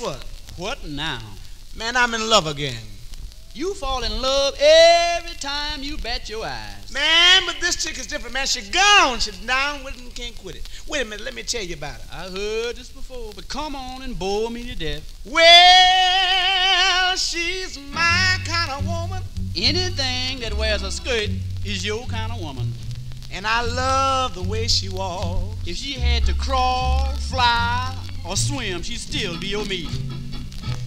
what? What now? Man, I'm in love again. You fall in love every time you bat your eyes. Man, but this chick is different, man. She gone. She's down with it and can't quit it. Wait a minute, let me tell you about it. I heard this before, but come on and bore me to death. Well, she's my kind of woman. Anything that wears a skirt is your kind of woman. And I love the way she walks. If she had to crawl, fly, or swim, she'd still be your meat.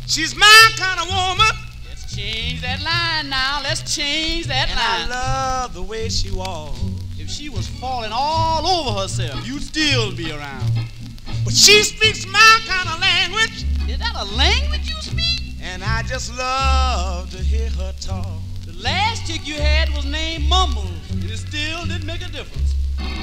She's my kind of woman. Let's change that line now. Let's change that And I love the way she walks. if she was falling all over herself, you'd still be around. But she speaks my kind of language. Is that a language you speak? And I just love to hear her talk. The last chick you had was named Mumbles, and it still didn't make a difference.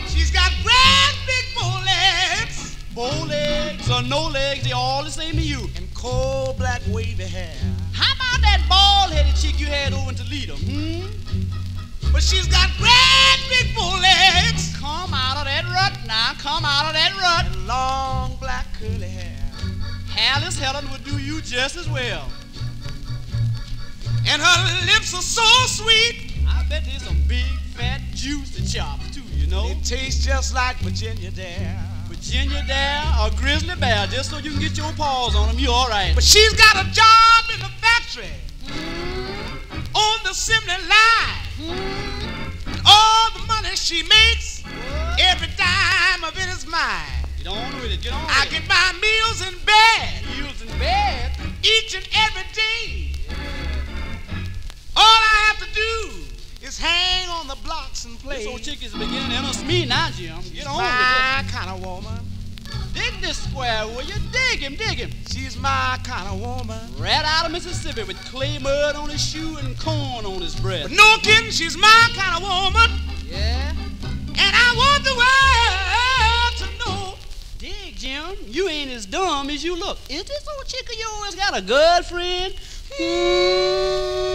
She's got grand big bow legs Bow legs or no legs, they all the same to you. and coal black wavy hair. How about that bald-headed chick you had over in Toledo? Hmm? But she's got grand big bow legs Come out of that rut now. Come out of that rut. and long black curly hair. Alice Helen would do you just as well. And her lips are so sweet. I bet there's some big, fat, juicy chops, too, you know? They taste just like Virginia Dare. Virginia Dare or Grizzly Bear, just so you can get your paws on them, you all right. But she's got a job in the factory on the assembly line. All the money she makes, every dime of it is mine. Get on with it, get on I get my meals in the blocks and play. This old chick is beginning to interest me now, Jim. Get on with my kind of woman. it. Dig this square, will you? Dig him, dig him. She's my kind of woman. Right out of Mississippi with clay mud on his shoe and corn on his breast. But no kidding, she's my kind of woman. Yeah? And I want the world to know. Dig, Jim. You ain't as dumb as you look. Is this old chick of yours got a girlfriend? Hmm.